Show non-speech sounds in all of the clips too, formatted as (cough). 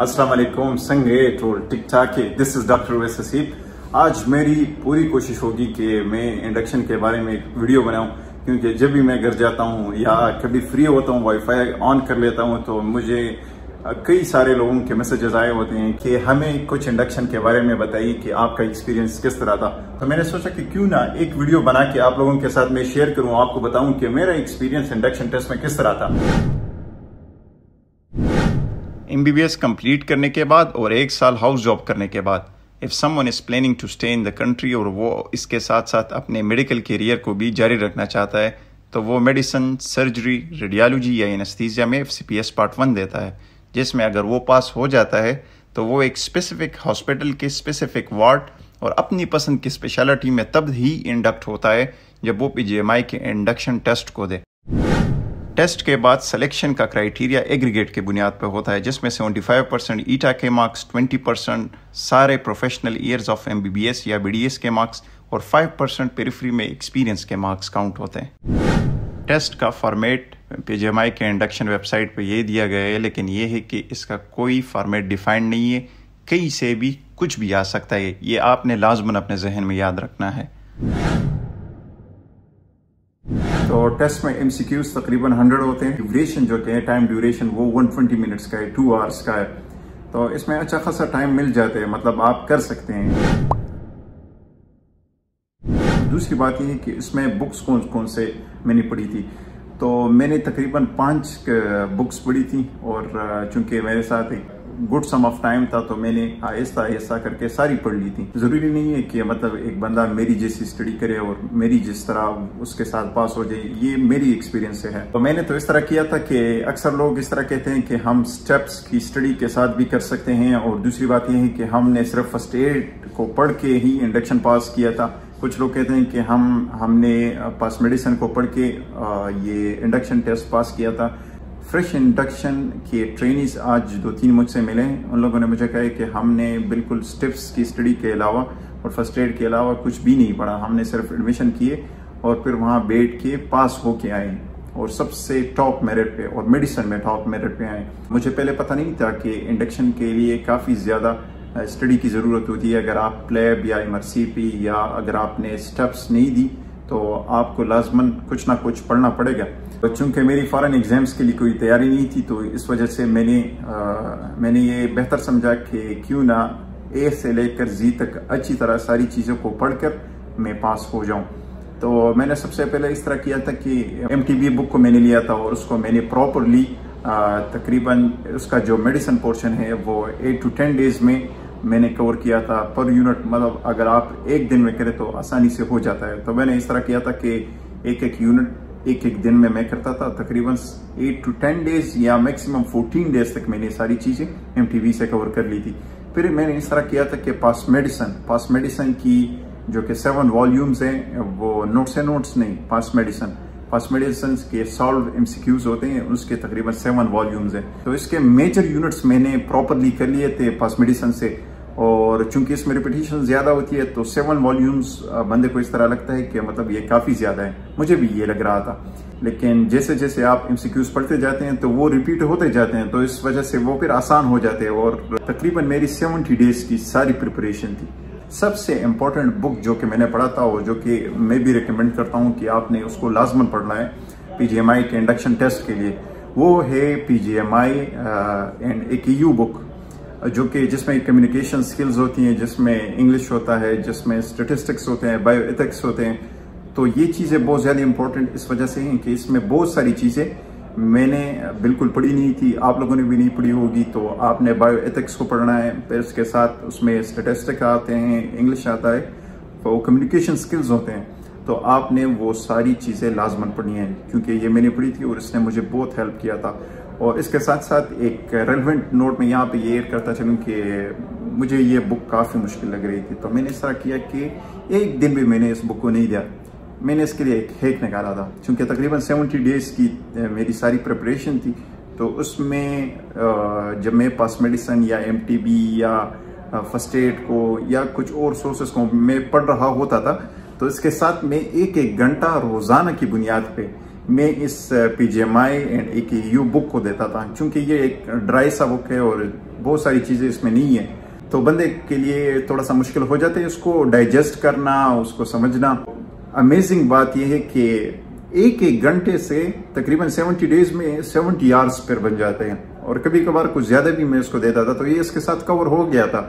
अस्सलाम वालेकुम, संगे troll TikTok this is doctor Wais आज मेरी पूरी कोशिश होगी कि मैं इंडक्शन के बारे में एक वीडियो बनाऊँ, क्योंकि जब भी मैं घर जाता हूँ या कभी फ्री होता हूँ वाईफाई ऑन कर लेता हूँ तो मुझे कई सारे लोगों के मैसेजेस आए होते हैं कि हमें कुछ इंडक्शन के बारे में बताइए कि आपका एक्सपीरियंस किस तरह था। तो मैंने सोचा कि क्यों ना एक वीडियो बना के आप लोगों के साथ मैं शेयर करूँ, आपको बताऊँ कि मेरा एक्सपीरियंस इंडक्शन टेस्ट में किस तरह था। M B B S complete करने के बाद और एक साल हाउस जॉब करने के बाद। If someone is planning to stay in the country और वो इसके साथ साथ अपने मेडिकल करियर को भी जारी रखना चाहता है तो वो मेडिसन सर्जरी रेडियोलॉजी या एनेस्थीसिया में F C P S part one देता है, जिसमें अगर वो पास हो जाता है तो वो एक स्पेसिफिक हॉस्पिटल के स्पेसिफिक वार्ड और अपनी पसंद की स्पेशलिटी में तब ही इंडक्ट होता है, जब वो पी जी एम आई के इंडक्शन टेस्ट को दे। टेस्ट के बाद सिलेक्शन का क्राइटेरिया एग्रीगेट के बुनियाद पर होता है, जिसमें 75 परसेंट ईटा के मार्क्स 20 परसेंट सारे प्रोफेशनल ईयर्स ऑफ़ एमबीबीएस या बीडीएस के मार्क्स और 5 परसेंट पेरीफ्री में एक्सपीरियंस के मार्क्स काउंट होते हैं। टेस्ट का फॉर्मेट पीजेएमआई के इंडक्शन वेबसाइट पर यह दिया गया है, लेकिन यह है कि इसका कोई फॉर्मेट डिफाइंड नहीं है। कई से भी कुछ भी आ सकता है। ये आपने लाजमन अपने जहन में याद रखना है। तो टेस्ट में एम तकरीबन 100 होते हैं। ड्यूरेशन जो है टाइम ड्यूरेशन वो 120 मिनट्स का है टू आवर्स का है। तो इसमें अच्छा खासा टाइम मिल जाते हैं मतलब आप कर सकते हैं। दूसरी बात यह है कि इसमें बुक्स कौन कौन से मैंने पढ़ी थी। तो मैंने तकरीबन पाँच बुक्स पढ़ी थी और चूँकि मेरे साथ एक गुड सम ऑफ़ टाइम था तो मैंने आहिस्ता आहिस्ता करके सारी पढ़ ली थी। ज़रूरी नहीं है कि मतलब एक बंदा मेरी जैसी स्टडी करे और मेरी जिस तरह उसके साथ पास हो जाए, ये मेरी एक्सपीरियंस है। तो मैंने तो इस तरह किया था कि अक्सर लोग इस तरह कहते हैं कि हम स्टेप्स की स्टडी के साथ भी कर सकते हैं और दूसरी बात यह है कि हमने सिर्फ़ फ़र्स्ट एड को पढ़ के ही इंडक्शन पास किया था। कुछ लोग कहते हैं कि हम, हमने पास मेडिसिन को पढ़ के ये इंडक्शन टेस्ट पास किया था। फ्रेश इंडक्शन के ट्रेनिस आज दो तीन मुझसे मिले हैं। उन लोगों ने मुझे कहा कि हमने बिल्कुल स्टेप्स की स्टडी के अलावा और फ़र्स्ट एड के अलावा कुछ भी नहीं पढ़ा। हमने सिर्फ़ एडमिशन किए और फिर वहाँ बैठ के पास होके आए और सबसे टॉप मेरिट पे और मेडिसिन में टॉप मेरिट पे आए। मुझे पहले पता नहीं था कि इंडक्शन के लिए काफ़ी ज़्यादा स्टडी की ज़रूरत होती है। अगर आप प्लेब या एमआरसीपी या अगर आपने स्टेप्स नहीं दी तो आपको लाजमन कुछ ना कुछ पढ़ना पड़ेगा। तो चूँकि मेरी फॉरन एग्ज़ाम्स के लिए कोई तैयारी नहीं थी तो इस वजह से मैंने आ, मैंने ये बेहतर समझा कि क्यों ना ए से लेकर जी तक अच्छी तरह सारी चीज़ों को पढ़कर मैं पास हो जाऊँ। तो मैंने सबसे पहले इस तरह किया था कि एमटीबी बुक को मैंने लिया था और उसको मैंने प्रॉपरली तकरीबन उसका जो मेडिसिन पोर्शन है वो एट टू टेन डेज़ में मैंने कवर किया था पर यूनिट मतलब अगर आप एक दिन में करें तो आसानी से हो जाता है। तो मैंने इस तरह किया था कि एक एक यूनिट एक एक दिन में मैं करता था। तकरीबन एट टू टेन डेज़ या मैक्सिमम फोर्टीन डेज़ तक मैंने सारी चीज़ें एमटीवी से कवर कर ली थी। फिर मैंने इस तरह किया था कि पास मेडिसन पास मेडिसन की जो कि सेवन वॉल्यूम्स हैं, वो नोट्स एंड नोट्स नहीं पास मेडिसन पास मेडिसन के सॉल्व एमसीक्यूज होते हैं, उसके तकरीबन सेवन वॉल्यूम्स हैं। तो इसके मेजर यूनिट्स मैंने प्रॉपरली कर लिए थे पास मेडिसन से। और चूँकि इसमें रिपीटेशन ज़्यादा होती है तो सेवन वॉल्यूम्स बंदे को इस तरह लगता है कि मतलब ये काफ़ी ज़्यादा है। मुझे भी ये लग रहा था। लेकिन जैसे जैसे आप एमसीक्यूज पढ़ते जाते हैं तो वो रिपीट होते जाते हैं तो इस वजह से वो फिर आसान हो जाते हैं और तकरीबन मेरी सेवेंटी डेज़ की सारी प्रिपरेशन थी। सबसे इम्पोर्टेंट बुक जो कि मैंने पढ़ा था और जो कि मैं भी रिकमेंड करता हूँ कि आपने उसको लाजमन पढ़ना है पीजीएमआई के इंडक्शन टेस्ट के लिए, वो है पीजीएमआई एंड एक यू बुक जो कि जिसमें कम्युनिकेशन स्किल्स होती हैं, जिसमें इंग्लिश होता है, जिसमें स्टेटिस्टिक्स होते हैं बायो एथिक्स होते हैं तो ये चीज़ें बहुत ज़्यादा इंपॉर्टेंट इस वजह से हैं कि इसमें बहुत सारी चीज़ें मैंने बिल्कुल पढ़ी नहीं थी, आप लोगों ने भी नहीं पढ़ी होगी तो आपने बायो एथिक्स को पढ़ना है, फिर उसके साथ उसमें स्टेटिस्टिक आते हैं इंग्लिश आता है तो कम्युनिकेशन स्किल्स होते हैं तो आपने वो सारी चीज़ें लाजमन पढ़नी हैं, क्योंकि ये मैंने पढ़ी थी और इसने मुझे बहुत हेल्प किया था। और इसके साथ साथ एक रेलिवेंट नोट में यहाँ पे ये एड करता चलूँ कि मुझे ये बुक काफ़ी मुश्किल लग रही थी। तो मैंने इस तरह किया कि एक दिन भी मैंने इस बुक को नहीं दिया। मैंने इसके लिए एक हेक निकाला था क्योंकि तकरीबन सेवेंटी डेज़ की मेरी सारी प्रिपरेशन थी। तो उसमें जब मैं पास मेडिसन या एमटीबी या फ़र्स्ट एड को या कुछ और सोर्सेस को मैं पढ़ रहा होता था तो इसके साथ मैं एक एक घंटा रोज़ाना की बुनियाद पे मैं इस पी एंड एक यू बुक को देता था, क्योंकि ये एक ड्राई सा बुक है और बहुत सारी चीज़ें इसमें नहीं है। तो बंदे के लिए थोड़ा सा मुश्किल हो जाता है उसको डाइजेस्ट करना, उसको समझना। अमेजिंग बात यह है कि एक एक घंटे से तकरीबन 70 डेज़ में 70 आवर्स पर बन जाते हैं। और कभी कभार कुछ ज़्यादा भी मैं उसको देता था तो ये इसके साथ कवर हो गया था।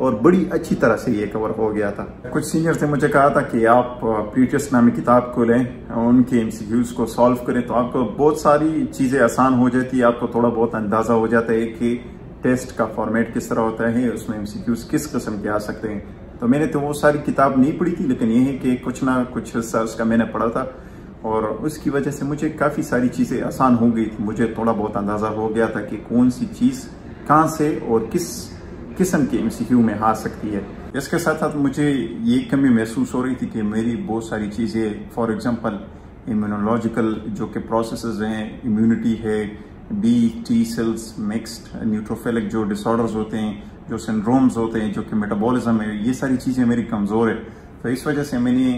और बड़ी अच्छी तरह से ये कवर हो गया था। कुछ सीनियर्स ने मुझे कहा था कि आप प्रीटियस नामी किताब को लें, उनके एमसीक्यूज को सॉल्व करें तो आपको बहुत सारी चीज़ें आसान हो जाती है आपको थोड़ा बहुत अंदाज़ा हो जाता है कि टेस्ट का फॉर्मेट किस तरह होता है, उसमें एमसीक्यूज किस किस्म के आ सकते हैं। तो मैंने तो वो सारी किताब नहीं पढ़ी थी, लेकिन ये है कि कुछ ना कुछ हिस्सा उसका मैंने पढ़ा था और उसकी वजह से मुझे काफ़ी सारी चीज़ें आसान हो गई थी। मुझे थोड़ा बहुत अंदाज़ा हो गया था कि कौन सी चीज़ कहाँ से और किस किस्म के एम में आ सकती है। इसके साथ साथ मुझे ये कमी महसूस हो रही थी कि मेरी बहुत सारी चीज़ें फॉर एग्जांपल इम्यूनोलॉजिकल जो कि प्रोसेस हैं इम्यूनिटी है B T cells mixed neutrophilic जो डिसऑर्डर्स होते हैं, जो सिंड्रोम्स होते हैं, जो कि मेटाबॉलिज्म है, ये सारी चीज़ें मेरी कमज़ोर है। तो इस वजह से मैंने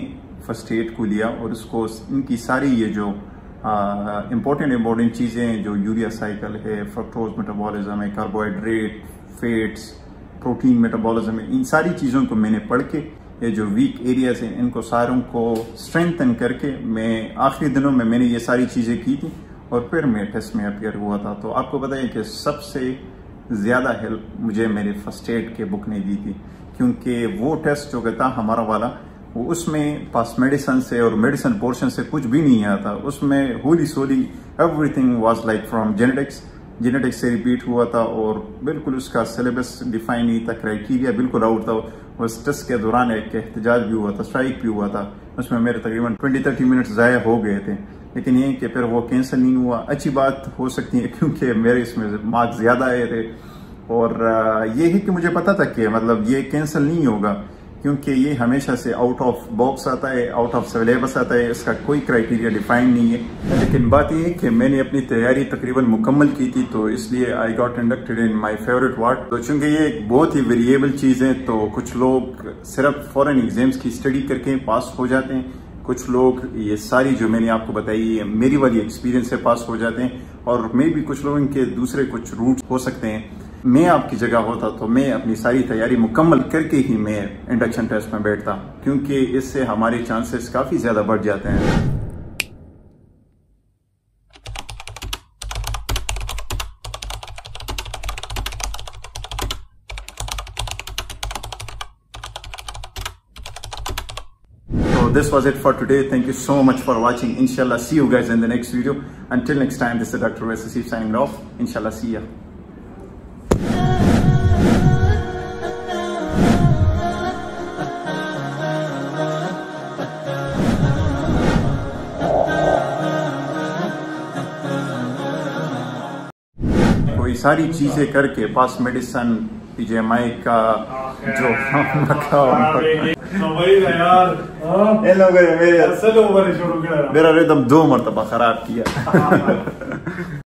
फ़र्स्ट एड को लिया और इसको, इनकी सारी ये जो इम्पोर्टेंट इम्पोर्टेंट चीज़ें जो यूरिया साइकिल है फ्रक्टोज मेटाबॉलिज्म है कार्बोहाइड्रेट फेट्स प्रोटीन मेटाबॉलिज्म है इन सारी चीज़ों को मैंने पढ़ के ये जो वीक एरियाज़ हैं, इनको सारों को स्ट्रेंथन करके मैं आखिरी दिनों में मैंने ये सारी चीज़ें की थी और फिर मैं टेस्ट में अपियर हुआ था। तो आपको बताया कि सबसे ज़्यादा हेल्प मुझे मेरे फ़र्स्ट एड के बुक ने दी थी, क्योंकि वो टेस्ट जो था हमारा वाला, वो उसमें पास मेडिसन से और मेडिसन पोर्शन से कुछ भी नहीं आता। उसमें wholly solely everything was like from genetics genetics से रिपीट हुआ था और बिल्कुल उसका सिलेबस डिफाइन नहीं था क्राइटेरिया बिल्कुल आउट था उस टेस्ट के दौरान एक एहतजाज भी हुआ था स्ट्राइक भी हुआ था। उसमें मेरे तकरीबन ट्वेंटी थर्टी मिनट ज़ाया हो गए थे। लेकिन ये कि फिर वो कैंसिल नहीं हुआ। अच्छी बात हो सकती है क्योंकि मेरे इसमें मार्क्स ज़्यादा आए थे। और ये है कि मुझे पता था कि मतलब ये कैंसिल नहीं होगा। क्योंकि ये हमेशा से आउट ऑफ़ बॉक्स आता है आउट ऑफ़ सिलेबस आता है, इसका कोई क्राइटेरिया डिफाइन नहीं है। लेकिन बात यह है कि मैंने अपनी तैयारी तकरीबन मुकम्मल की थी तो इसलिए I got inducted in my favourite ward तो चूँकि ये एक बहुत ही वेरिएबल चीज़ है तो कुछ लोग सिर्फ़ फॉरन एग्ज़ाम्स की स्टडी करके पास हो जाते हैं। कुछ लोग ये सारी जो मैंने आपको बताई है मेरी वाली एक्सपीरियंस से पास हो जाते हैं। और मे भी कुछ लोगों के दूसरे कुछ रूट हो सकते हैं। मैं आपकी जगह होता तो मैं अपनी सारी तैयारी मुकम्मल करके ही मैं इंडक्शन टेस्ट में बैठता क्योंकि इससे हमारे चांसेस काफ़ी ज़्यादा बढ़ जाते हैं this was it for today thank you so much for watching inshallah see you guys in the next video until next time this is dr Wes signing off inshallah see ya सारी चीज़ें करके पास medicine पीजेएमआई का जो मेरा rhythm दो मरतबा खराब किया। (laughs)